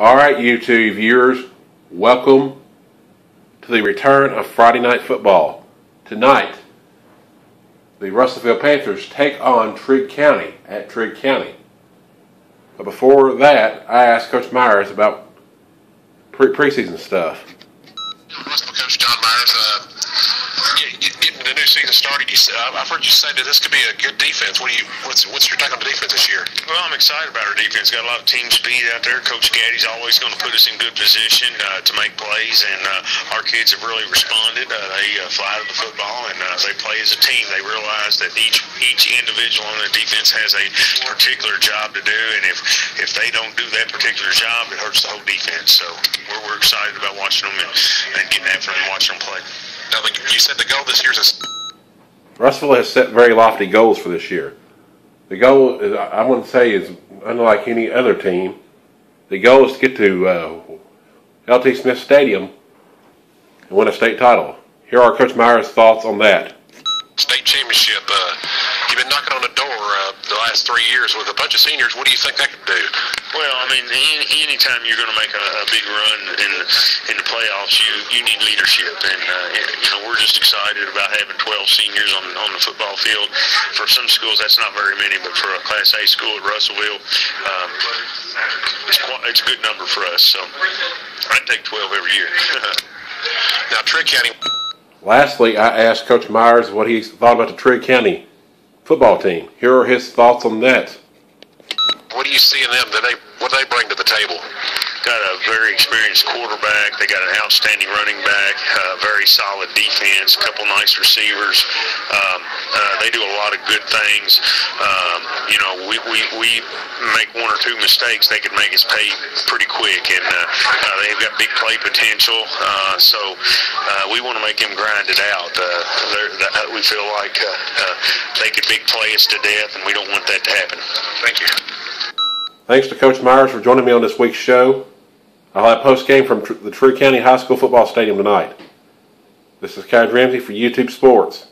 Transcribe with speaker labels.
Speaker 1: All right, YouTube viewers, welcome to the return of Friday Night Football. Tonight, the Russellville Panthers take on Trigg County at Trigg County. But before that, I asked Coach Myers about pre- preseason stuff.
Speaker 2: Russell Coach John Myers, uh, get, get, getting the new season started. You said, I've heard you say that this could be a good defense. What do you? What's what's your take on the defense this year?
Speaker 3: Well, I'm excited about our defense. Got a lot of team speed out there. Coach Gaddy's always going to put us in good position uh, to make plays, and uh, our kids have really responded. Uh, they uh, fly to the football and uh, they play as a team. They realize that each each individual on the defense has a particular job to do, and if if they don't do that particular job, it hurts the whole defense. So we're, we're excited about watching them and, and getting after them and watching them play.
Speaker 2: Now, the, you said the goal this year is
Speaker 1: Russellville has set very lofty goals for this year. The goal, is, I wouldn't say, is unlike any other team. The goal is to get to uh, LT Smith Stadium and win a state title. Here are Coach Myers' thoughts on that.
Speaker 2: state championship. Uh, you've been knocking on the door uh, the last three years with a bunch of seniors. What do you think that could do?
Speaker 3: Well, I mean, any, anytime you're going to make a, a big run in in the playoffs, you you need leadership, and uh, you know we're just excited about having 12 seniors on on the football field. For some schools, that's not very many, but for a Class A school at Russellville, um, it's quite, it's a good number for us. So I'd take 12 every year.
Speaker 2: Now, Trigg County.
Speaker 1: Lastly, I asked Coach Myers what he thought about the Trigg County football team. Here are his thoughts on that.
Speaker 2: What do you see in them? Do they what do they bring to the table?
Speaker 3: Got a very experienced quarterback. They got an outstanding running back, uh, very solid defense, a couple nice receivers. Um, uh, they do a lot of good things. Um, you know, we, we, we make one or two mistakes, they could make us pay pretty quick. And uh, uh, they've got big play potential. Uh, so uh, we want to make them grind it out. Uh, we feel like uh, uh, they could big play us to death, and we don't want that to happen.
Speaker 2: Thank you.
Speaker 1: Thanks to Coach Myers for joining me on this week's show. I'll have post game from the Trigg County High School football stadium tonight. This is Kige Ramsey for YouTube Sports.